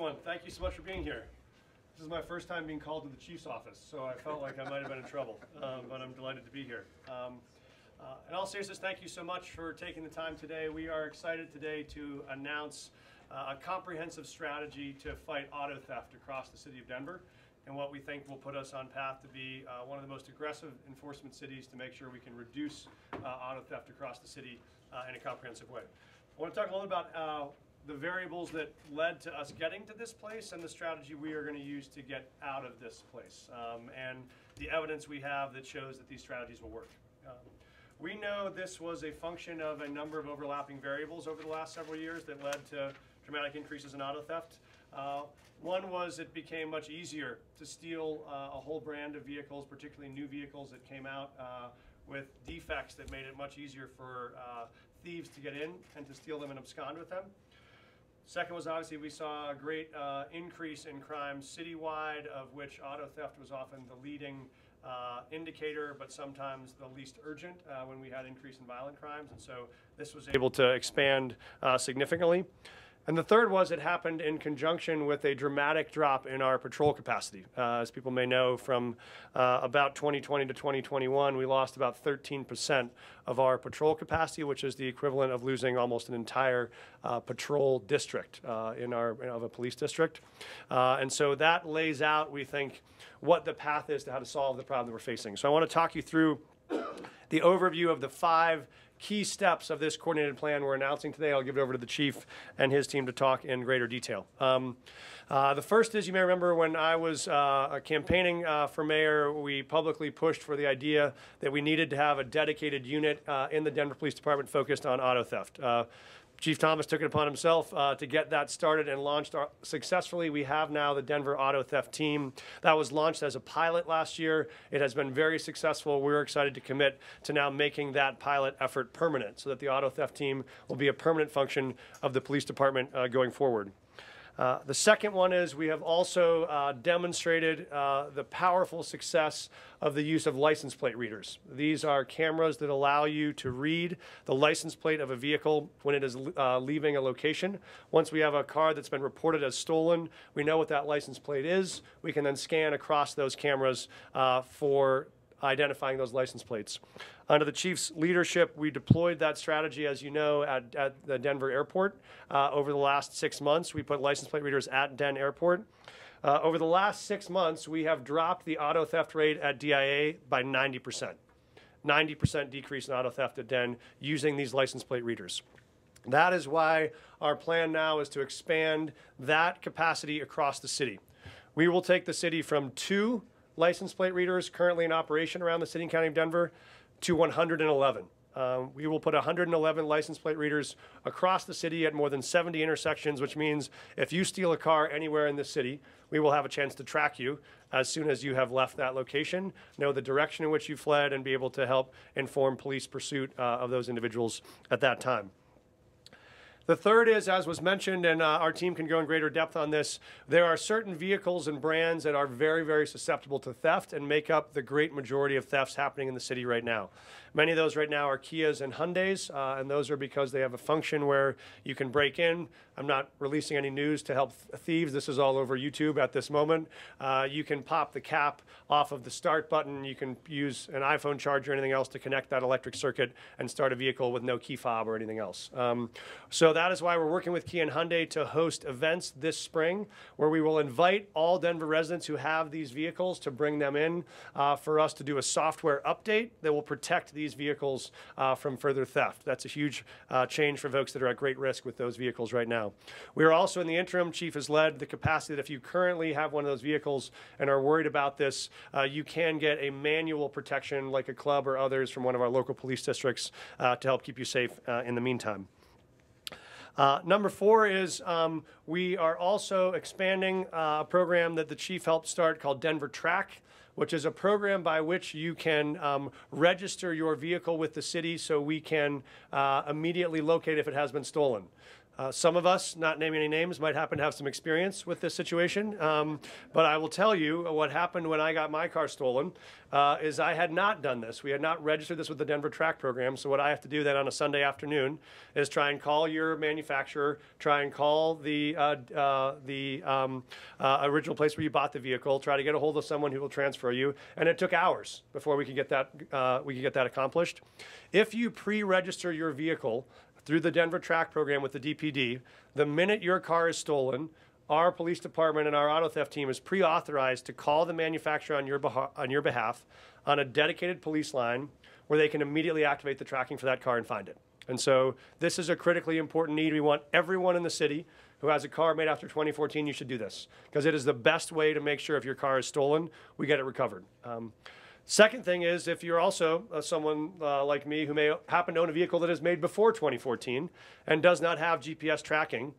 everyone. Thank you so much for being here. This is my first time being called to the chief's office, so I felt like I might have been in trouble, um, but I'm delighted to be here. Um, uh, in all seriousness, thank you so much for taking the time today. We are excited today to announce uh, a comprehensive strategy to fight auto theft across the city of Denver and what we think will put us on path to be uh, one of the most aggressive enforcement cities to make sure we can reduce uh, auto theft across the city uh, in a comprehensive way. I want to talk a little about uh, the variables that led to us getting to this place and the strategy we are going to use to get out of this place um, and the evidence we have that shows that these strategies will work. Um, we know this was a function of a number of overlapping variables over the last several years that led to dramatic increases in auto theft. Uh, one was it became much easier to steal uh, a whole brand of vehicles, particularly new vehicles that came out uh, with defects that made it much easier for uh, thieves to get in and to steal them and abscond with them. Second was obviously we saw a great uh, increase in crime citywide, of which auto theft was often the leading uh, indicator, but sometimes the least urgent uh, when we had increase in violent crimes. And so this was able to expand uh, significantly. And the third was it happened in conjunction with a dramatic drop in our patrol capacity. Uh, as people may know, from uh, about 2020 to 2021, we lost about 13% of our patrol capacity, which is the equivalent of losing almost an entire uh, patrol district uh, in our of a police district. Uh, and so that lays out, we think, what the path is to how to solve the problem that we're facing. So I want to talk you through the overview of the five key steps of this coordinated plan we're announcing today. I'll give it over to the chief and his team to talk in greater detail. Um, uh, the first is you may remember when I was uh, campaigning uh, for mayor, we publicly pushed for the idea that we needed to have a dedicated unit uh, in the Denver Police Department focused on auto theft. Uh, Chief Thomas took it upon himself uh, to get that started and launched our, successfully. We have now the Denver Auto Theft Team. That was launched as a pilot last year. It has been very successful. We're excited to commit to now making that pilot effort permanent so that the Auto Theft Team will be a permanent function of the police department uh, going forward. Uh, the second one is we have also uh, demonstrated uh, the powerful success of the use of license plate readers. These are cameras that allow you to read the license plate of a vehicle when it is uh, leaving a location. Once we have a car that's been reported as stolen, we know what that license plate is. We can then scan across those cameras uh, for identifying those license plates. Under the chief's leadership, we deployed that strategy, as you know, at, at the Denver airport. Uh, over the last six months, we put license plate readers at Den Airport. Uh, over the last six months, we have dropped the auto theft rate at DIA by 90%. 90% decrease in auto theft at Den using these license plate readers. That is why our plan now is to expand that capacity across the city. We will take the city from two license plate readers currently in operation around the city and county of Denver to 111. Um, we will put 111 license plate readers across the city at more than 70 intersections, which means if you steal a car anywhere in the city, we will have a chance to track you as soon as you have left that location, know the direction in which you fled, and be able to help inform police pursuit uh, of those individuals at that time. The third is, as was mentioned, and uh, our team can go in greater depth on this, there are certain vehicles and brands that are very, very susceptible to theft and make up the great majority of thefts happening in the city right now. Many of those right now are Kias and Hyundais, uh, and those are because they have a function where you can break in. I'm not releasing any news to help thieves. This is all over YouTube at this moment. Uh, you can pop the cap off of the start button. You can use an iPhone charger or anything else to connect that electric circuit and start a vehicle with no key fob or anything else. Um, so that is why we're working with Kia and Hyundai to host events this spring where we will invite all Denver residents who have these vehicles to bring them in uh, for us to do a software update that will protect these vehicles uh, from further theft. That's a huge uh, change for folks that are at great risk with those vehicles right now. We are also in the interim, Chief has led the capacity that if you currently have one of those vehicles and are worried about this, uh, you can get a manual protection like a club or others from one of our local police districts uh, to help keep you safe uh, in the meantime. Uh, number four is um, we are also expanding uh, a program that the chief helped start called Denver Track which is a program by which you can um, register your vehicle with the city so we can uh, immediately locate if it has been stolen. Uh, some of us, not naming any names, might happen to have some experience with this situation. Um, but I will tell you what happened when I got my car stolen uh, is I had not done this. We had not registered this with the Denver Track Program. So what I have to do then on a Sunday afternoon is try and call your manufacturer, try and call the uh, uh, the um, uh, original place where you bought the vehicle, try to get a hold of someone who will transfer you, and it took hours before we could get that uh, we could get that accomplished. If you pre-register your vehicle through the Denver Track Program with the DPD, the minute your car is stolen, our police department and our auto theft team is pre-authorized to call the manufacturer on your, on your behalf on a dedicated police line where they can immediately activate the tracking for that car and find it. And so this is a critically important need. We want everyone in the city who has a car made after 2014, you should do this because it is the best way to make sure if your car is stolen, we get it recovered. Um, Second thing is if you're also uh, someone uh, like me who may happen to own a vehicle that is made before 2014 and does not have GPS tracking,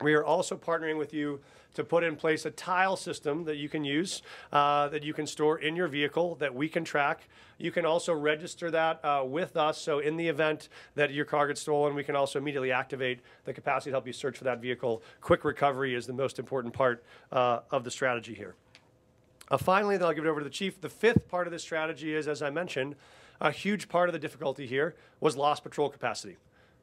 we are also partnering with you to put in place a tile system that you can use, uh, that you can store in your vehicle, that we can track. You can also register that uh, with us. So in the event that your car gets stolen, we can also immediately activate the capacity to help you search for that vehicle. Quick recovery is the most important part uh, of the strategy here. Uh, finally, then I'll give it over to the chief. The fifth part of this strategy is, as I mentioned, a huge part of the difficulty here was lost patrol capacity.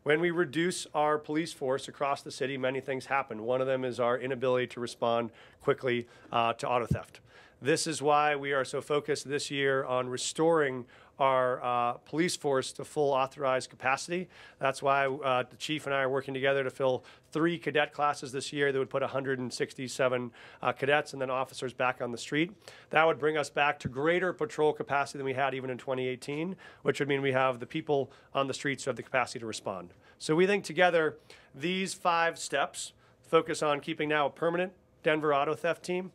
When we reduce our police force across the city, many things happen. One of them is our inability to respond quickly uh, to auto theft. This is why we are so focused this year on restoring our uh, police force to full authorized capacity. That's why uh, the chief and I are working together to fill three cadet classes this year that would put 167 uh, cadets and then officers back on the street. That would bring us back to greater patrol capacity than we had even in 2018, which would mean we have the people on the streets who have the capacity to respond. So we think together these five steps focus on keeping now a permanent Denver auto theft team,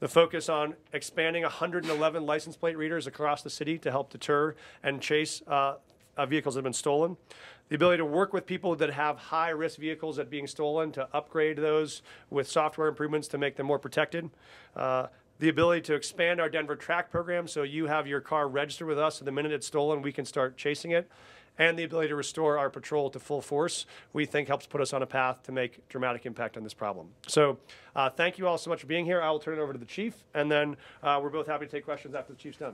the focus on expanding 111 license plate readers across the city to help deter and chase uh, uh, vehicles that have been stolen. The ability to work with people that have high risk vehicles that are being stolen to upgrade those with software improvements to make them more protected. Uh, the ability to expand our Denver track program so you have your car registered with us, and the minute it's stolen, we can start chasing it and the ability to restore our patrol to full force, we think helps put us on a path to make dramatic impact on this problem. So uh, thank you all so much for being here. I will turn it over to the chief, and then uh, we're both happy to take questions after the chief's done.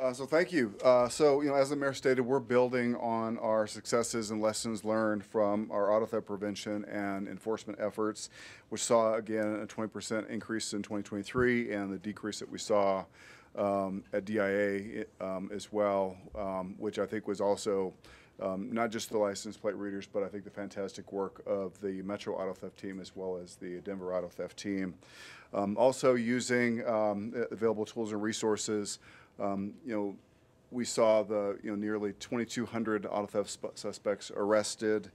Uh, so thank you. Uh, so you know, as the mayor stated, we're building on our successes and lessons learned from our auto theft prevention and enforcement efforts, which saw again a 20% increase in 2023, and the decrease that we saw um, at DIA um, as well, um, which I think was also um, not just the license plate readers, but I think the fantastic work of the Metro Auto Theft team as well as the Denver Auto Theft team. Um, also using um, available tools and resources, you know, we saw the you know nearly 2,200 auto theft suspects arrested.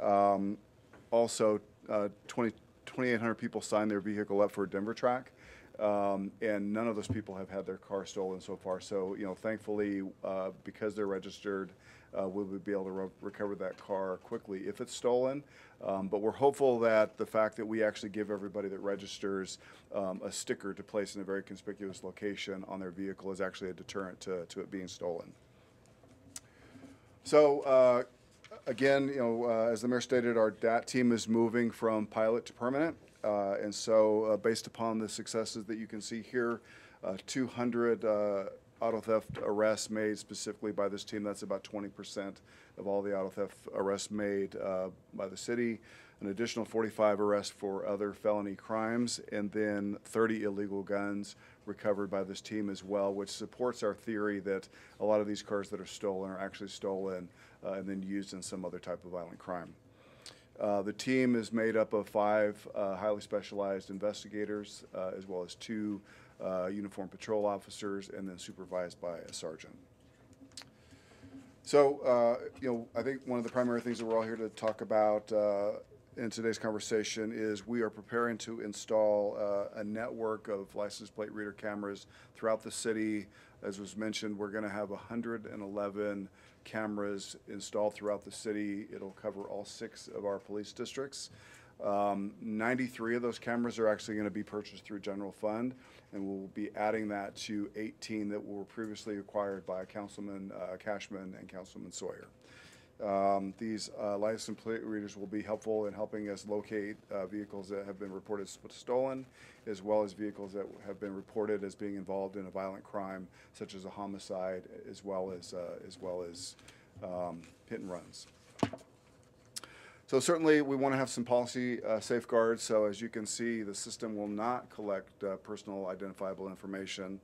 also, uh, 20, 2,800 people signed their vehicle up for a Denver Track. Um, and none of those people have had their car stolen so far. So, you know, thankfully, uh, because they're registered, uh, we'll be able to re recover that car quickly if it's stolen. Um, but we're hopeful that the fact that we actually give everybody that registers um, a sticker to place in a very conspicuous location on their vehicle is actually a deterrent to, to it being stolen. So, uh, again, you know, uh, as the mayor stated, our DAT team is moving from pilot to permanent. Uh, and so, uh, based upon the successes that you can see here, uh, 200 uh, auto theft arrests made specifically by this team. That's about 20% of all the auto theft arrests made uh, by the city. An additional 45 arrests for other felony crimes, and then 30 illegal guns recovered by this team as well, which supports our theory that a lot of these cars that are stolen are actually stolen uh, and then used in some other type of violent crime. Uh, the team is made up of five uh, highly specialized investigators, uh, as well as two uh, uniformed patrol officers, and then supervised by a sergeant. So, uh, you know, I think one of the primary things that we're all here to talk about in today's conversation is we are preparing to install a network of license plate reader cameras throughout the city. As was mentioned, we're going to have 111 cameras installed throughout the city. It'll cover all six of our police districts. Um, 93 of those cameras are actually going to be purchased through general fund, and we'll be adding that to 18 that were previously acquired by Councilman uh, Kashmann and Councilman Sawyer. Um, These uh, license plate readers will be helpful in helping us locate uh, vehicles that have been reported stolen, as well as vehicles that have been reported as being involved in a violent crime, such as a homicide, as well as, uh, as well as um, hit and runs. So certainly, we want to have some policy uh, safeguards. So as you can see, the system will not collect uh, personal identifiable information.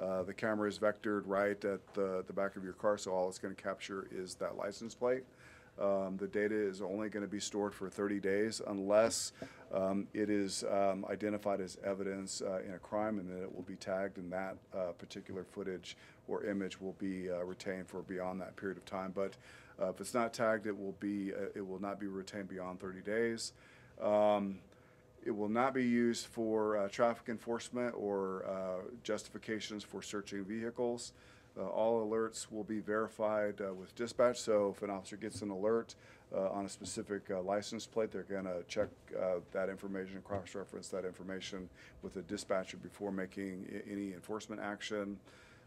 Uh, The camera is vectored right at the, the back of your car, so all it's going to capture is that license plate. Um, The data is only going to be stored for 30 days unless um, it is um, identified as evidence uh, in a crime, and then it will be tagged, and that uh, particular footage or image will be uh, retained for beyond that period of time. But uh, if it's not tagged, it will be, uh, it will not be retained beyond 30 days. Um, It will not be used for uh, traffic enforcement or uh, justifications for searching vehicles. Uh, All alerts will be verified uh, with dispatch, so if an officer gets an alert uh, on a specific uh, license plate, they're going to check that information, cross-reference that information with the dispatcher before making any enforcement action.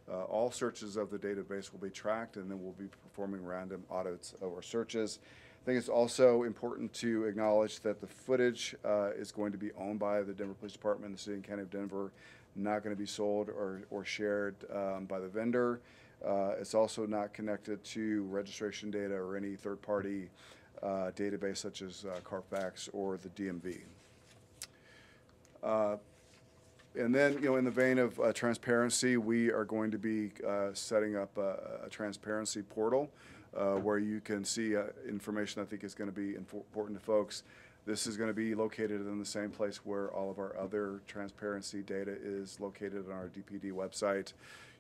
Uh, All searches of the database will be tracked, and then we'll be performing random audits of our searches. I think it's also important to acknowledge that the footage uh, is going to be owned by the Denver Police Department, the city and county of Denver, not going to be sold or, or shared um, by the vendor. Uh, It's also not connected to registration data or any third-party uh, database such as uh, Carfax or the DMV. And then, you know, in the vein of uh, transparency, we are going to be uh, setting up a, a transparency portal uh, where you can see uh, information I think is going to be important to folks. This is going to be located in the same place where all of our other transparency data is located on our DPD website.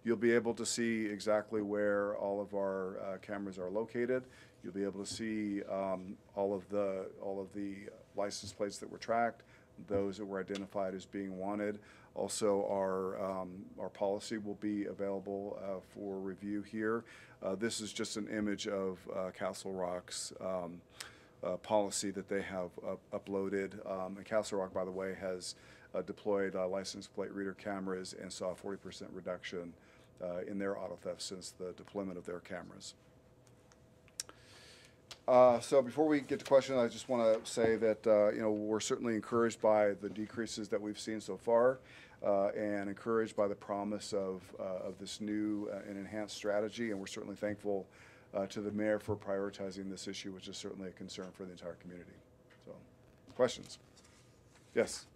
You'll be able to see exactly where all of our uh, cameras are located. You'll be able to see um, all of the all of the license plates that were tracked, those that were identified as being wanted. Also, our, um, our policy will be available uh, for review here. Uh, This is just an image of uh, Castle Rock's um, uh, policy that they have up- uploaded. Um, And Castle Rock, by the way, has uh, deployed uh, license plate reader cameras and saw a 40% reduction in their auto theft since the deployment of their cameras. Uh, So before we get to questions, I just want to say that, uh, you know, we're certainly encouraged by the decreases that we've seen so far uh, and encouraged by the promise of, uh, of this new uh, and enhanced strategy. And we're certainly thankful uh, to the mayor for prioritizing this issue, which is certainly a concern for the entire community. So, questions? Yes?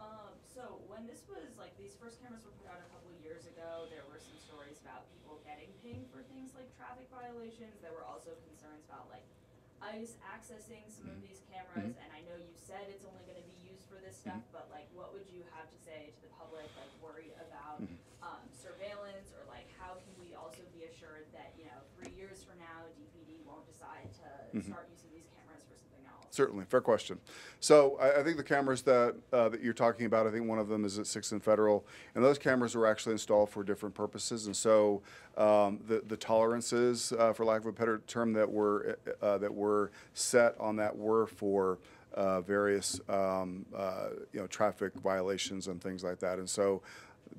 Um, so when this was, like, these first cameras were put out a couple of years ago, there were some stories about pinged for things like traffic violations. There were also concerns about, like, ICE accessing some of mm-hmm. these cameras, mm-hmm. and I know you said it's only gonna be used for this stuff, mm-hmm. but like, what would you have to say to the public, like, worried about, um, surveillance, or like, how can we also be assured that, you know, three years from now, DPD won't decide to start using these cameras for something else? Certainly, fair question. So I, I think the cameras that, uh, that you're talking about, I think one of them is at Sixth and Federal, and those cameras were actually installed for different purposes. And so um, the, the tolerances, uh, for lack of a better term, that were, uh, that were set on that were for uh, various, um, uh, you know, traffic violations and things like that. And so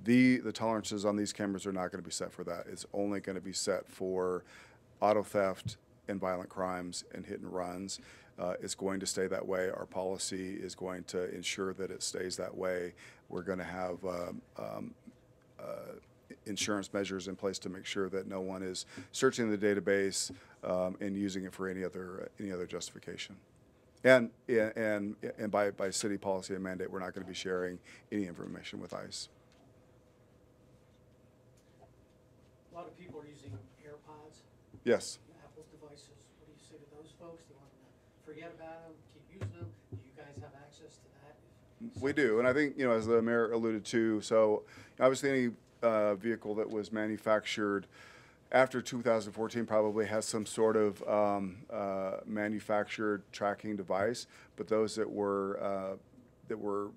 the, the tolerances on these cameras are not going to be set for that. It's only going to be set for auto theft and violent crimes and hit and runs. Uh, it's going to stay that way. Our policy is going to ensure that it stays that way. We're going to have um, um, uh, insurance measures in place to make sure that no one is searching the database um, and using it for any other any other justification. And and and by by city policy and mandate, we're not going to be sharing any information with ICE. A lot of people are using AirPods, Yes. Apple's devices. What do you say to those folks? Do you want them to forget about them, keep using them? Do you guys have access to that? We do, and I think, you know, as the mayor alluded to, so obviously any uh, vehicle that was manufactured after 2014 probably has some sort of um, uh, manufactured tracking device, but those that were, uh, that were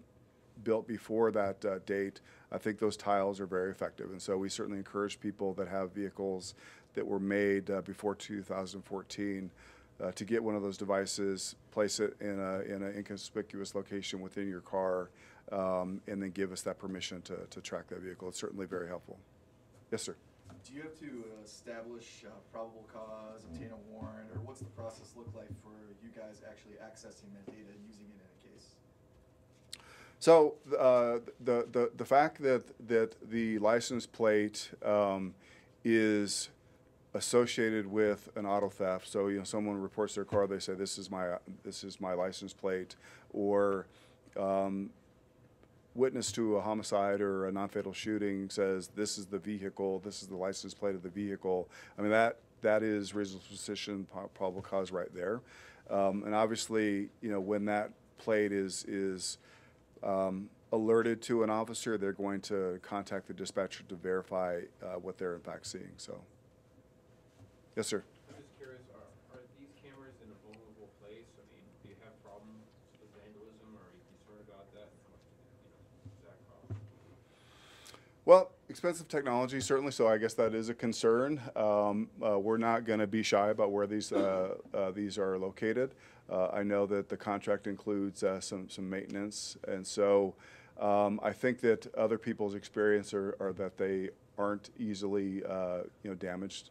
built before that uh, date, I think those tiles are very effective. And so we certainly encourage people that have vehicles that were made uh, before 2014 uh, to get one of those devices, place it in a in an inconspicuous location within your car, um, and then give us that permission to, to track that vehicle. It's certainly very helpful. Yes, sir. Do you have to establish uh, probable cause, obtain a warrant, or what's the process look like for you guys actually accessing that data and using it in a case? So uh, the, the the fact that that the license plate um, is associated with an auto theft. So you know, someone reports their car, they say, "This is my this is my license plate," or um, witness to a homicide or a non-fatal shooting says, "This is the vehicle. This is the license plate of the vehicle." I mean that that is reasonable suspicion, probable cause right there. Um, and obviously, you know, when that plate is is um, alerted to an officer, they're going to contact the dispatcher to verify uh, what they're in fact seeing. So, yes, sir. I'm just curious, are, are these cameras in a vulnerable place? I mean, do you have problems with vandalism, or are you concerned about that? And how much, do you know, that? Well, expensive technology certainly. So I guess that is a concern. Um, uh, we're not going to be shy about where these uh, uh, these are located. Uh, I know that the contract includes uh, some some maintenance, and so um, I think that other people's experience are, are that they aren't easily uh, you know damaged.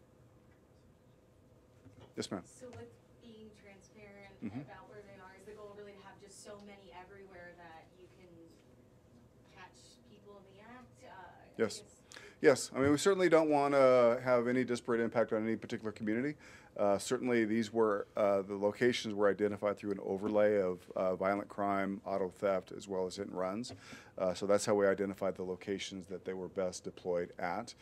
Yes, ma'am. So with being transparent Mhm. about where they are, is the goal really to have just so many everywhere that you can catch people in the act? Uh, I Yes. guess- Yes, I mean, we certainly don't want to have any disparate impact on any particular community. Uh, certainly, these were, uh, the locations were identified through an overlay of uh, violent crime, auto theft, as well as hit and runs. Uh, so that's how we identified the locations that they were best deployed at.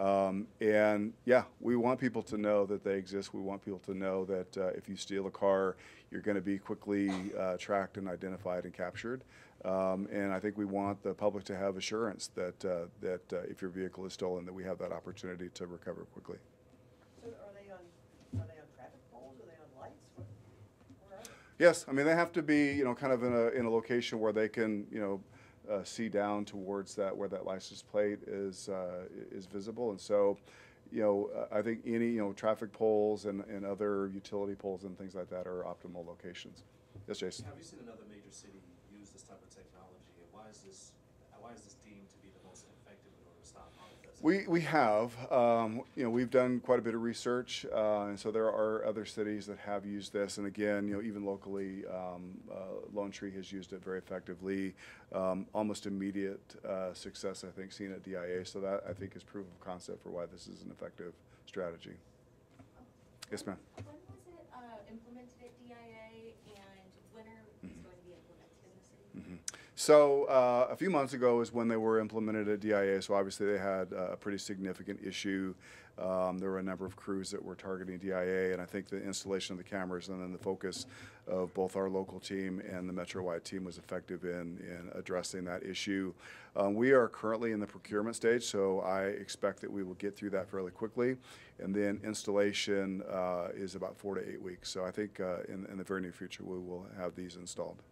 Um, and yeah, we want people to know that they exist. We want people to know that uh, if you steal a car, you're going to be quickly uh, tracked and identified and captured. Um, and I think we want the public to have assurance that uh, that uh, if your vehicle is stolen, that we have that opportunity to recover quickly. So are they on, are they on traffic poles, are they on lights? Where are they? Yes, I mean they have to be, you know, kind of in a in a location where they can, you know, uh, see down towards that where that license plate is uh, is visible, and so, you know, I think any you know traffic poles and, and other utility poles and things like that are optimal locations. Yes, Jason. Have you seen another major city use this type of technology, and why is this, why is this deemed to be the most effective in order to stop auto theft? We, we have, um, you know, we've done quite a bit of research, uh, and so there are other cities that have used this. And again, you know, even locally, um, uh, Lone Tree has used it very effectively. Um, almost immediate uh, success, I think, seen at DIA. So that I think is proof of concept for why this is an effective strategy. Yes, ma'am. When was it uh, implemented at DIA and when are these Mm-hmm. going to be implemented in the city? So uh, a few months ago is when they were implemented at DIA. So obviously they had uh, a pretty significant issue. Um, there were a number of crews that were targeting DIA, and I think the installation of the cameras and then the focus of both our local team and the Metro-wide team was effective in in addressing that issue. Um, we are currently in the procurement stage, so I expect that we will get through that fairly quickly, and then installation uh, is about four to eight weeks. So I think uh, in, in the very near future we will have these installed.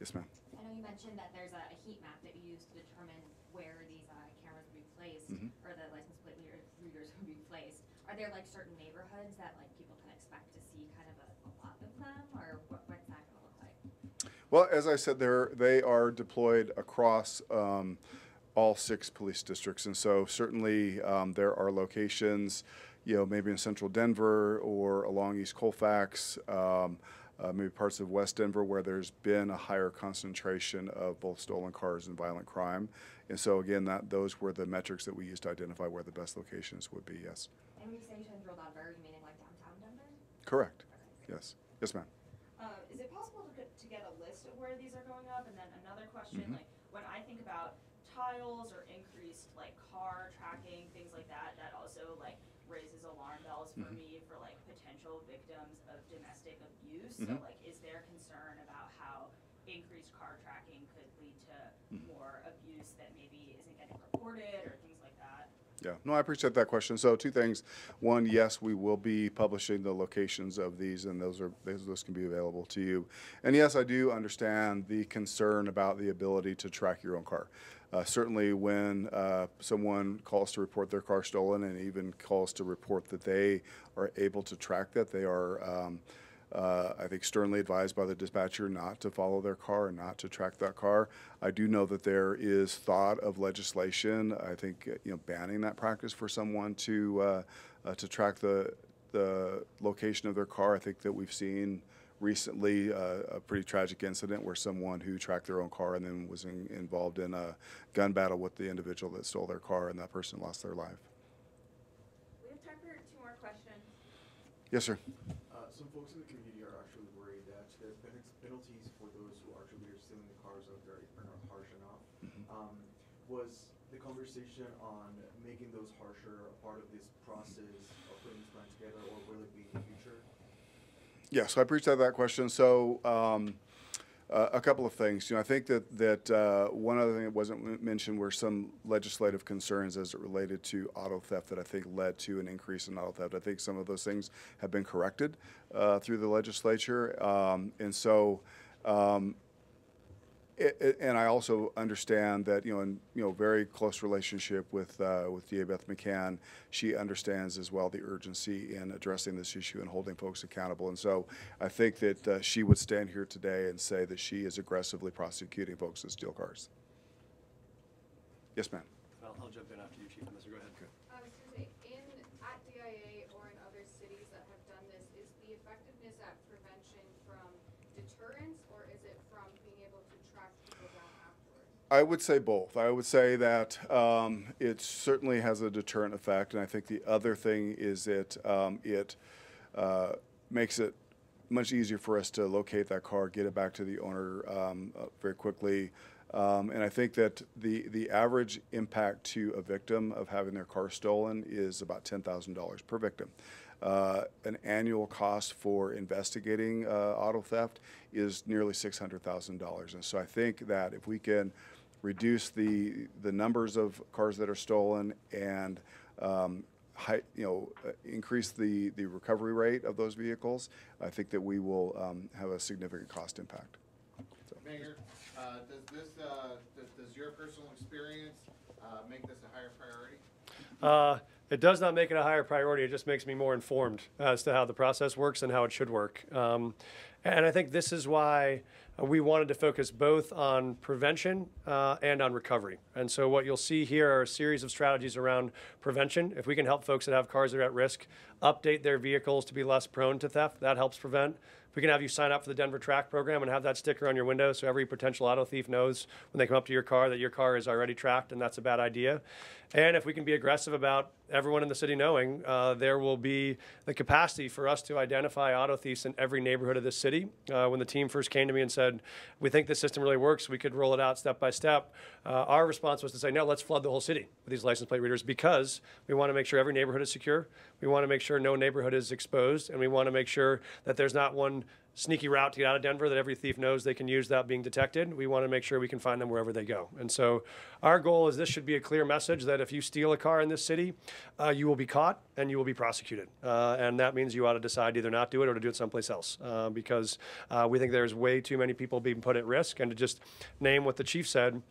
Yes, ma'am. I know you mentioned that there's a, a heat map that you use to determine where these uh, cameras will be placed, Mhm. or the license plate readers will be placed. Are there like certain neighborhoods that like people can expect to see kind of a, a lot of them, or what, what's that gonna look like? Well, as I said, they're, they are deployed across um, all six police districts. And so certainly um, there are locations, you know, maybe in central Denver or along East Colfax, um, uh, maybe parts of West Denver where there's been a higher concentration of both stolen cars and violent crime. And so again, that, those were the metrics that we used to identify where the best locations would be, yes. And when you say central Denver, you meaning like downtown Denver? Correct, yes. Yes, ma'am. Uh, is it possible to get, to get a list of where these are going up? And then another question, Mhm. like when I think about tiles or increased like car tracking, things like that, that also like raises alarm bells for Mhm. me for like potential victims of domestic abuse. So Mhm. like, is there concern about how increased car tracking could lead to Mhm. more abuse that maybe isn't getting reported or things like that? Yeah, no, I appreciate that question. So two things. One, yes, we will be publishing the locations of these, and those are those, those can be available to you. And yes, I do understand the concern about the ability to track your own car. Uh, certainly, when uh, someone calls to report their car stolen, and even calls to report that they are able to track that, they are. Um, uh, I think sternly advised by the dispatcher not to follow their car and not to track that car. I do know that there is thought of legislation, I think, uh, you know, banning that practice for someone to, uh, uh, to track the, the location of their car. I think that we've seen recently uh, a pretty tragic incident where someone who tracked their own car and then was in, involved in a gun battle with the individual that stole their car and that person lost their life. We have time for two more questions. Yes, sir. Uh, some folks in the community are actually worried that the pen- penalties for those who actually are stealing the cars are very, are not harsh enough. Um, was the conversation on making those harsher a part of this process of putting this plan together, or will it be in the future? Yeah, so I appreciate that question. So, um, uh, a couple of things. You know, I think that that uh, one other thing that wasn't mentioned were some legislative concerns as it related to auto theft that I think led to an increase in auto theft. I think some of those things have been corrected uh, through the legislature, um, and so. Um, it, it, and I also understand that you know, in you know, very close relationship with uh, with DA Beth McCann, she understands as well the urgency in addressing this issue and holding folks accountable. And so, I think that uh, she would stand here today and say that she is aggressively prosecuting folks that steal cars. Yes, ma'am. I'll, I'll jump in after you, Chief, on this. Go ahead. I was gonna say, in, at DIA or in other cities that have done this, is the effectiveness at prevention from deterrence or is it from being able to track people down afterwards? I would say both. I would say that um, it certainly has a deterrent effect, and I think the other thing is it um, it uh, makes it much easier for us to locate that car, get it back to the owner um, uh, very quickly. Um, and I think that the the average impact to a victim of having their car stolen is about ten thousand dollars per victim. Uh, an annual cost for investigating uh, auto theft is nearly six hundred thousand dollars, and so I think that if we can reduce the the numbers of cars that are stolen and um, high, you know, uh, increase the, the recovery rate of those vehicles, I think that we will um, have a significant cost impact. So, Mayor, uh, does this, uh, does, does your personal experience, uh, make this a higher priority? Uh, it does not make it a higher priority. It just makes me more informed as to how the process works and how it should work. Um, and I think this is why we wanted to focus both on prevention uh, and on recovery. And so, what you'll see here are a series of strategies around prevention. If we can help folks that have cars that are at risk update their vehicles to be less prone to theft, that helps prevent. If we can have you sign up for the Denver Track program and have that sticker on your window so every potential auto thief knows when they come up to your car that your car is already tracked and that's a bad idea. And if we can be aggressive about everyone in the city knowing uh, there will be the capacity for us to identify auto thieves in every neighborhood of this city. Uh, when the team first came to me and said, We think this system really works, we could roll it out step by step, uh, our response was to say, No, let's flood the whole city with these license plate readers because we want to make sure every neighborhood is secure. We want to make sure no neighborhood is exposed, and we want to make sure that there's not one sneaky route to get out of Denver that every thief knows they can use without being detected. We want to make sure we can find them wherever they go. And so our goal is this should be a clear message that if you steal a car in this city, uh, you will be caught and you will be prosecuted. Uh, and that means you ought to decide to either not do it or to do it someplace else uh, because uh, we think there's way too many people being put at risk. And to just name what the chief said,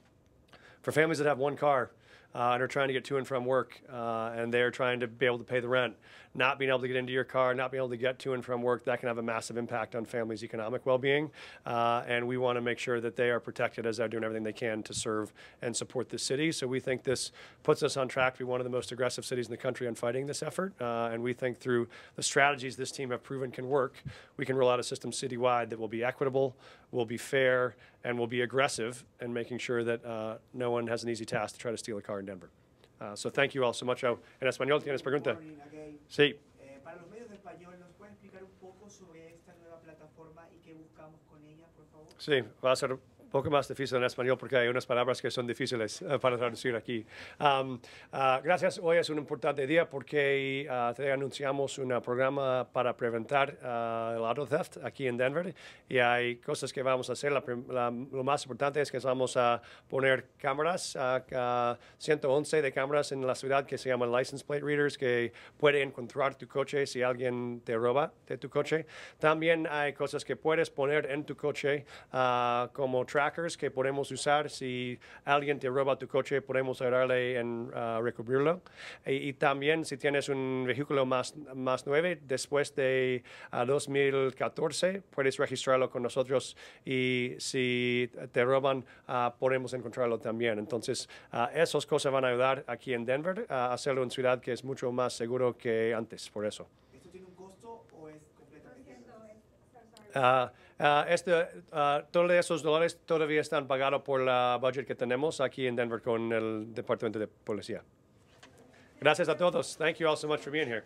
for families that have one car, uh, and are trying to get to and from work, uh, and they're trying to be able to pay the rent. Not being able to get into your car, not being able to get to and from work, that can have a massive impact on families' economic well-being. Uh, and we want to make sure that they are protected as they're doing everything they can to serve and support the city. So we think this puts us on track to be one of the most aggressive cities in the country on fighting this effort. Uh, and we think through the strategies this team have proven can work, we can roll out a system citywide that will be equitable, will be fair, and will be aggressive in making sure that uh, no one has an easy task to try to steal a car in Denver. Uh, so thank you all so much. Oh, en español, ¿tienes pregunta? Sí. Eh, para los medios de español, ¿nos puede explicar un poco sobre esta nueva plataforma y qué buscamos con ella, por favor? Sí, va a ser poco más difícil en español porque hay unas palabras que son difíciles eh, para traducir aquí. Um, ah, gracias, hoy es un importante día porque ah, te anunciamos un programa para preventar ah, el auto theft aquí en Denver y hay cosas que vamos a hacer. La la- lo más importante es que vamos a poner cámaras, ah, ah, 111 de cámaras en la ciudad que se llaman license plate readers que puede encontrar tu coche si alguien te roba de tu coche. También hay cosas que puedes poner en tu coche como tracking trackers que podemos usar. Si alguien te roba tu coche, podemos ayudarle en ah, recubrirlo. Y, y también si tienes un vehículo más, más nuevo, después de ah, 2014, puedes registrarlo con nosotros y si te roban, ah, podemos encontrarlo también. Entonces, esas cosas van a ayudar aquí en Denver a hacerlo en ciudad que es mucho más seguro que antes, por eso. ¿Esto tiene un costo o es completamente ah, este, ah, todos esos dólares todavía están pagados por la budget que tenemos aquí en Denver con el Departamento de Policía. Gracias a todos. Thank you all so much for being here.